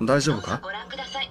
大丈夫か？ご覧ください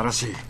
晴らしい。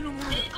ชุลมุน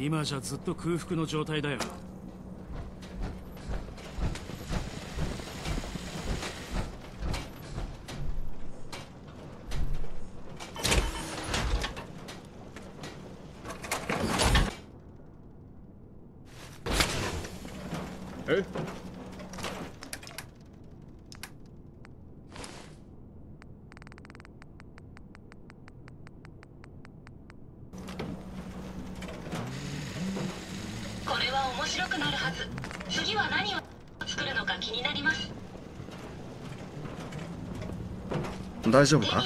今じゃずっと空腹の状態だよ。大丈夫か？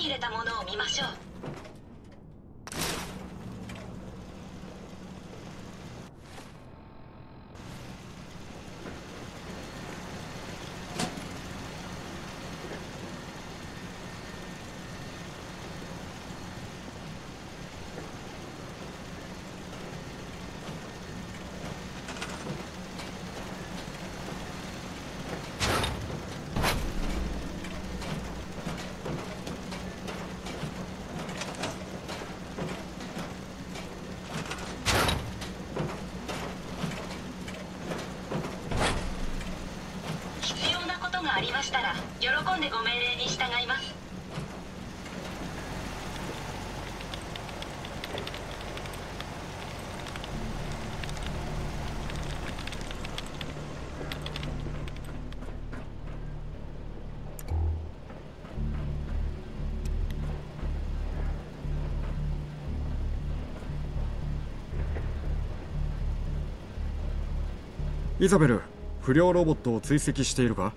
イザベル不良ロボットを追跡しているか？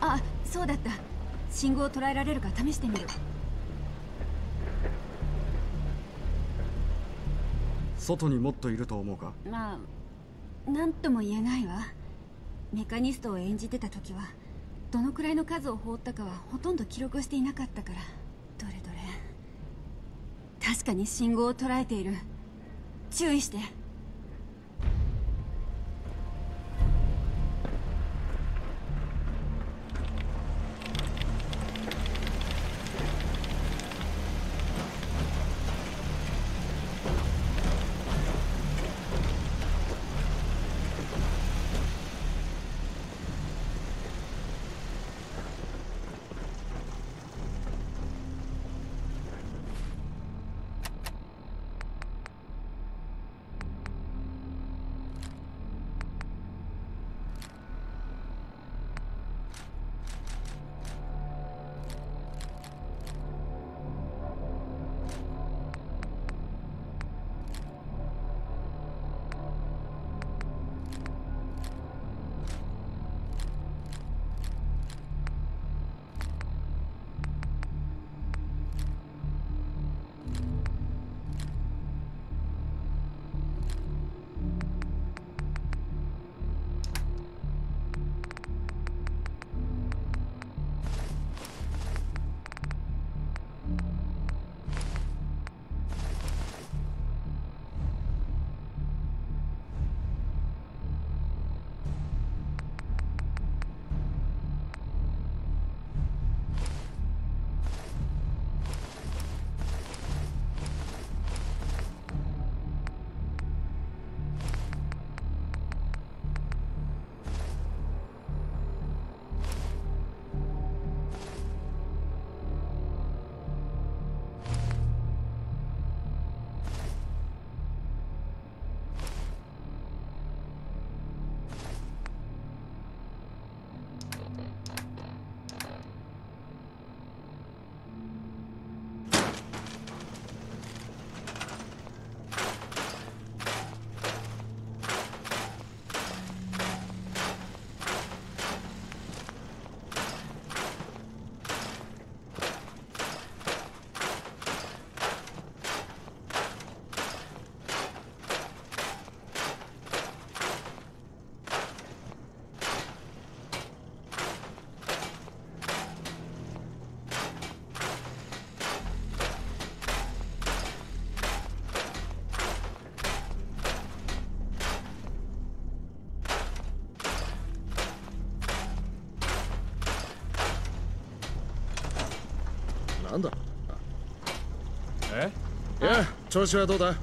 あそうだった。信号を捉えられるか試してみる。外にもっといると思うか？まあ何とも言えないわ。メカニストを演じてた時はどのくらいの数を放ったかはほとんど記録していなかったから。どれどれ。確かに信号を捉えている。注意して。調子はどうだ？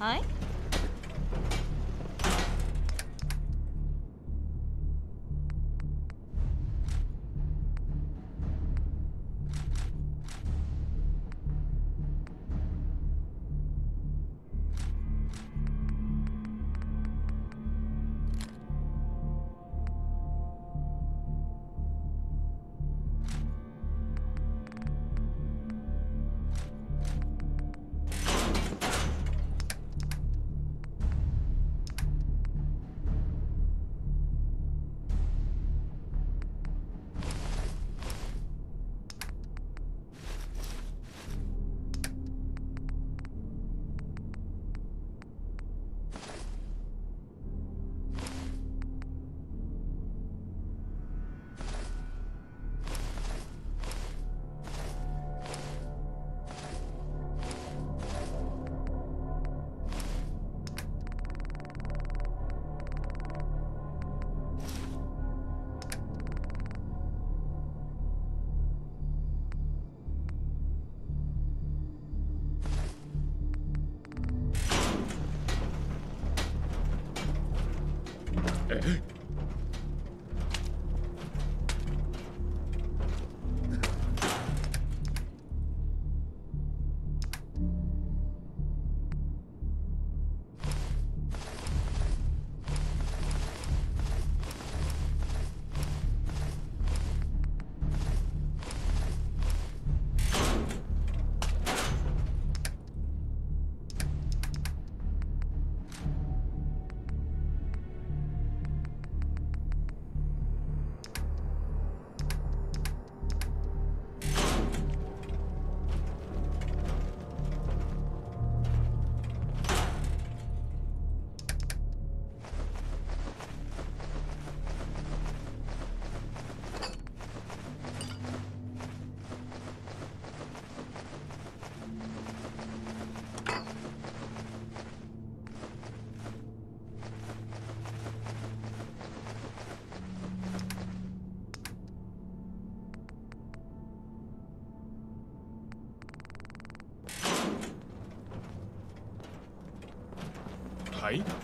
ははい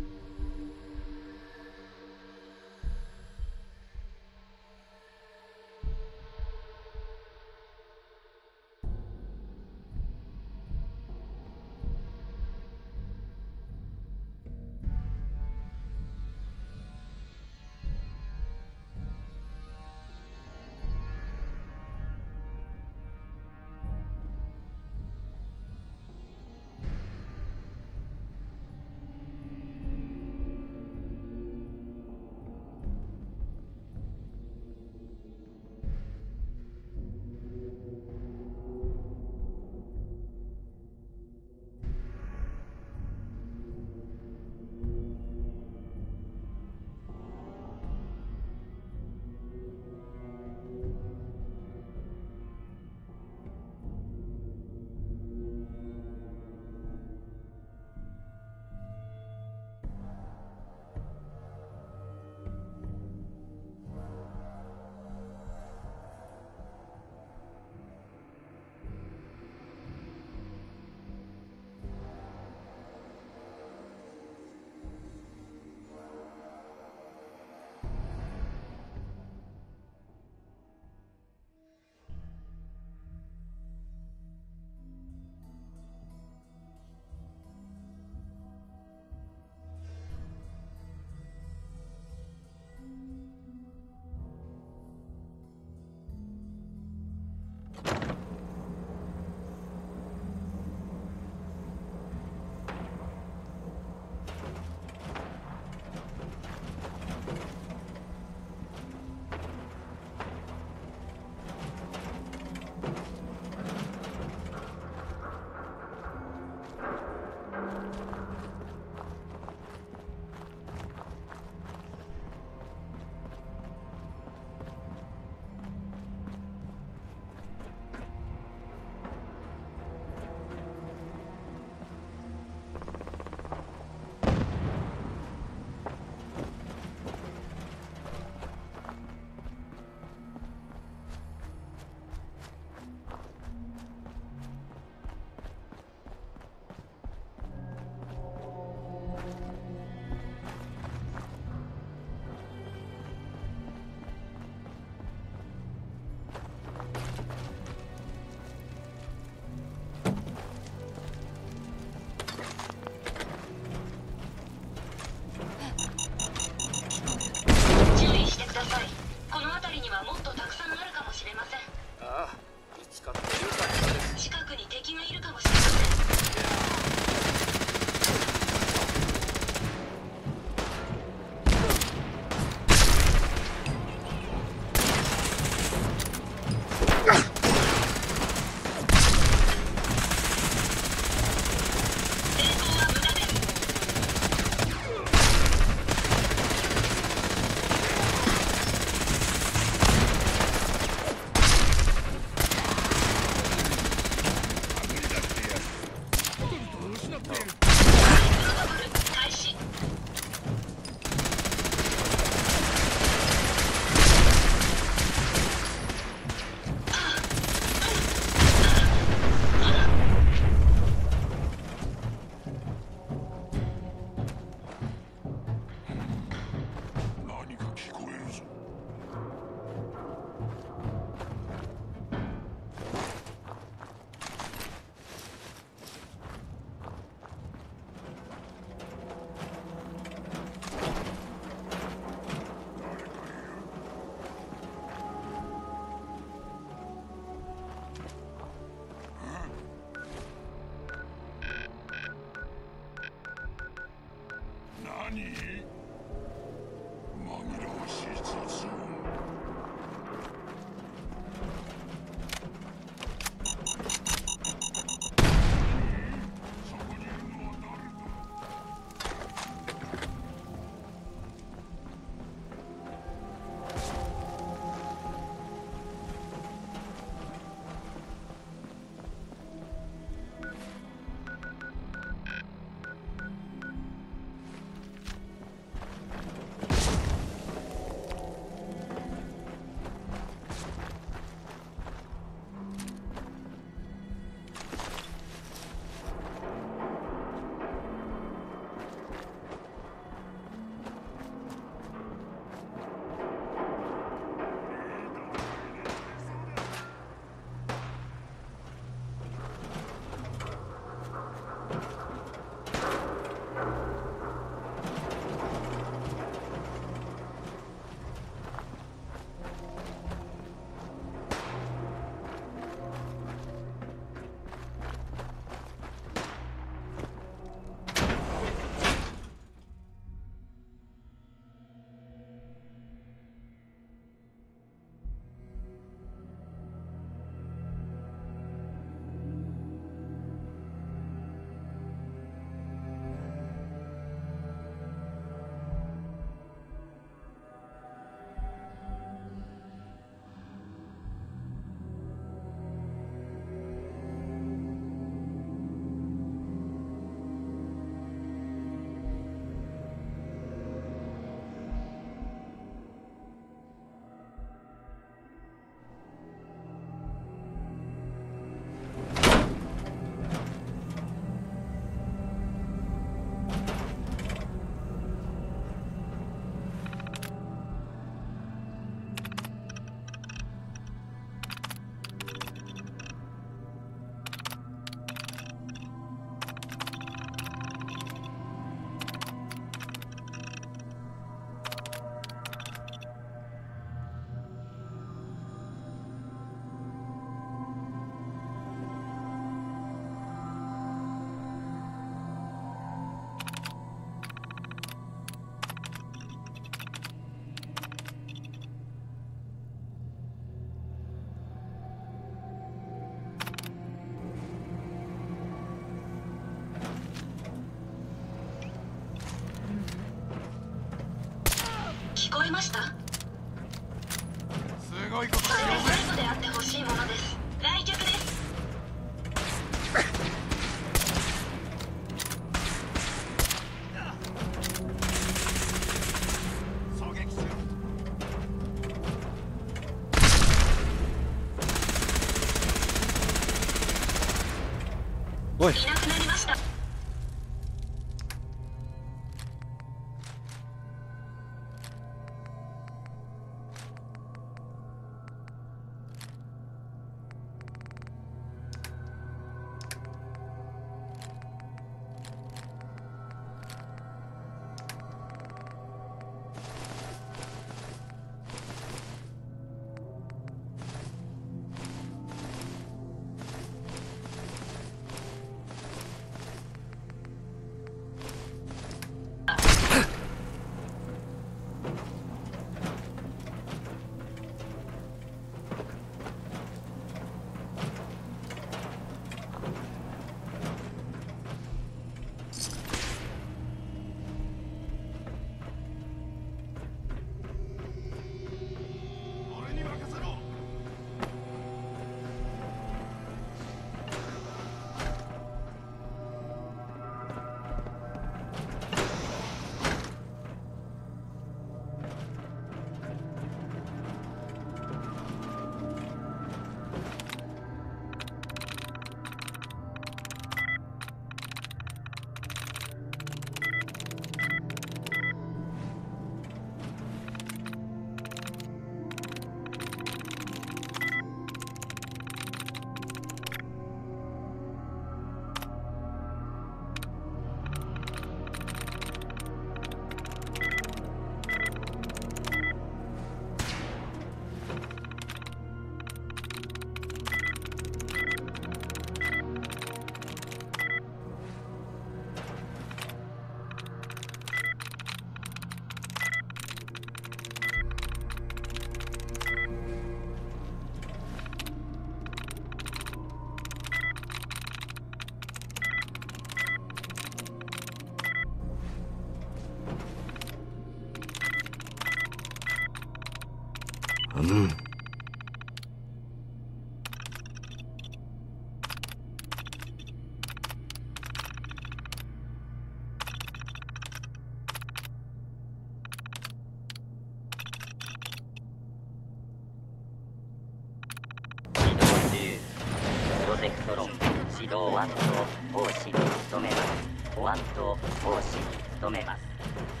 セクトロン指導ワット奉仕に努めますワット奉仕に努めます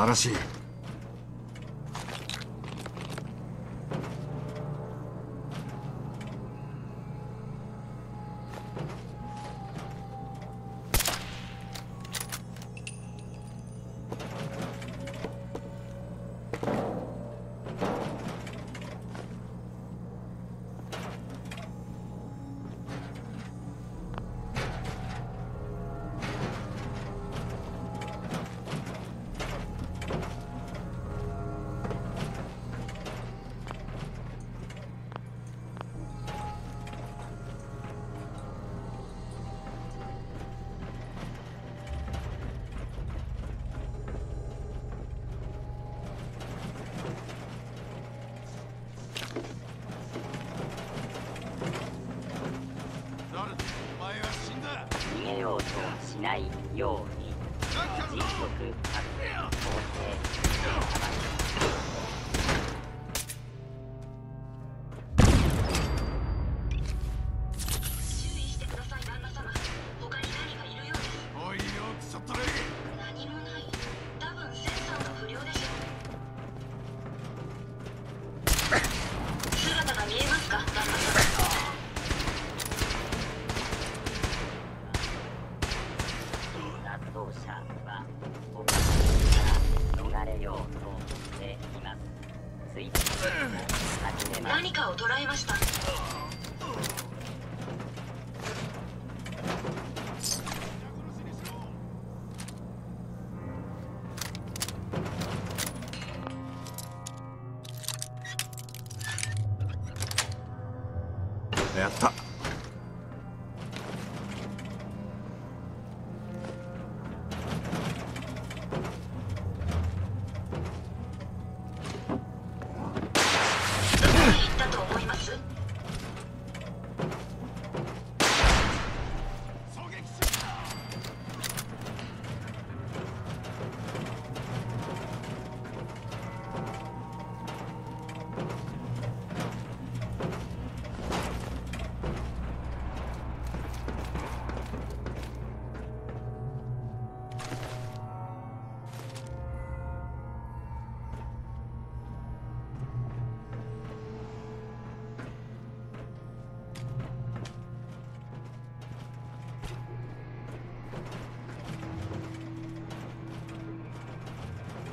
晴らしい。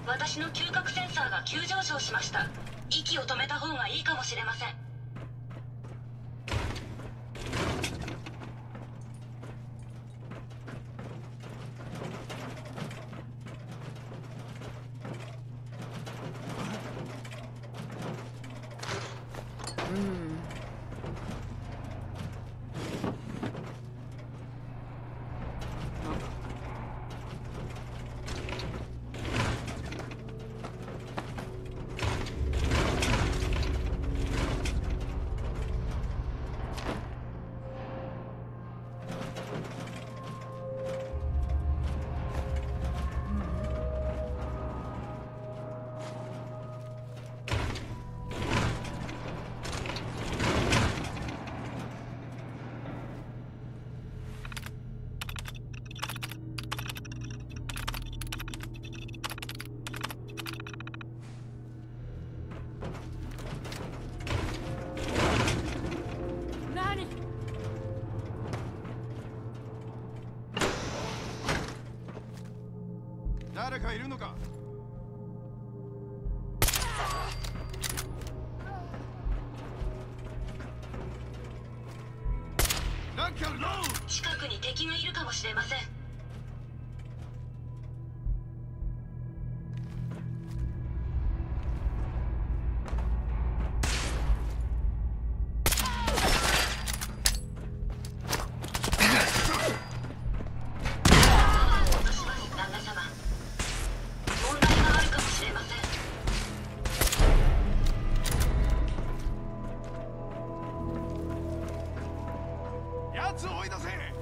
私の嗅覚センサーが急上昇しました。息を止めた方がいいかもしれません。思追い出せ。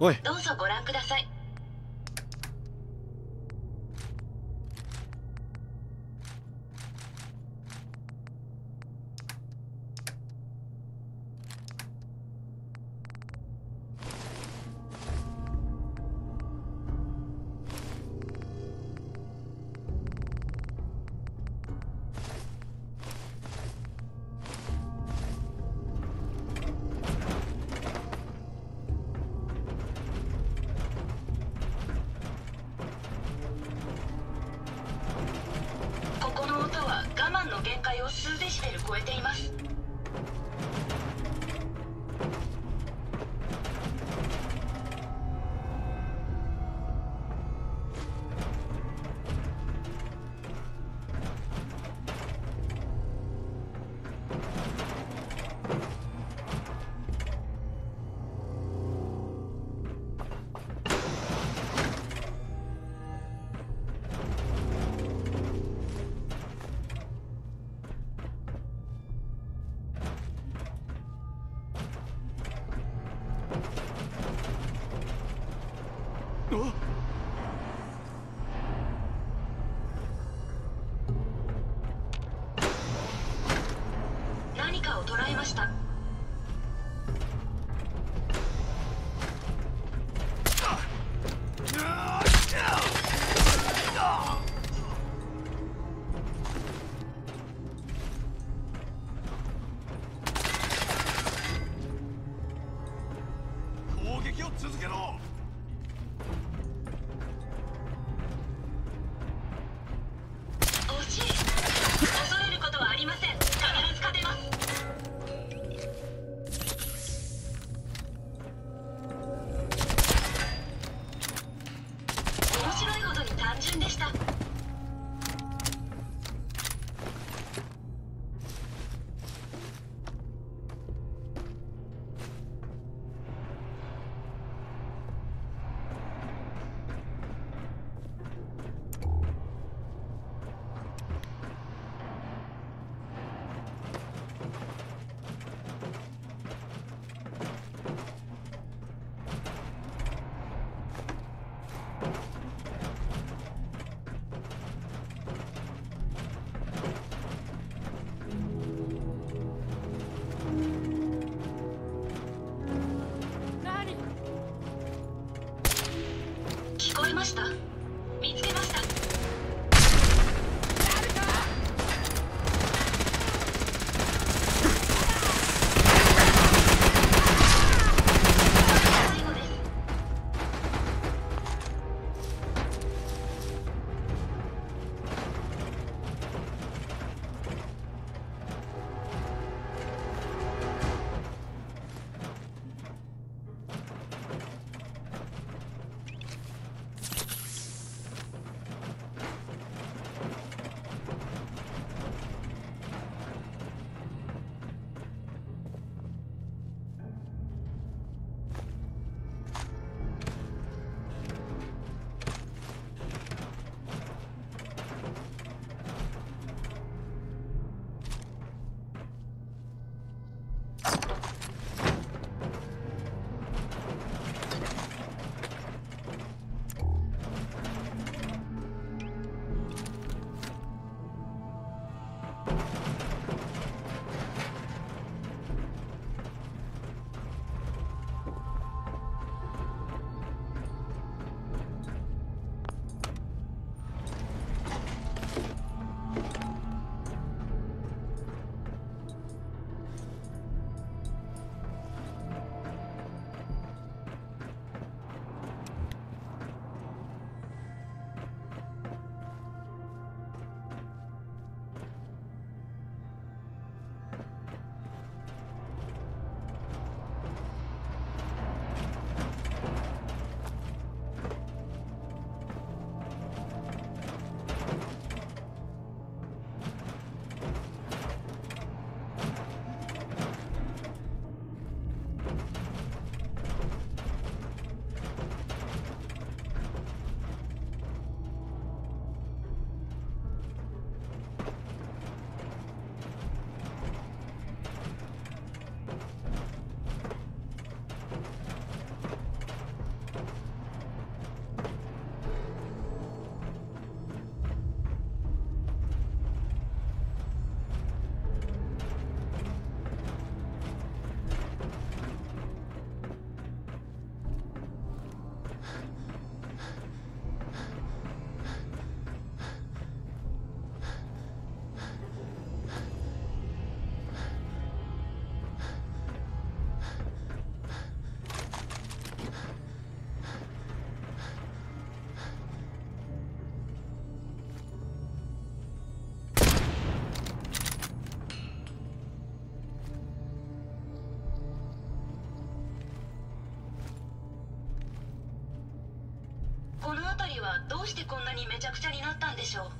おい。どうぞご覧ください。どうしてこんなにめちゃくちゃになったんでしょう？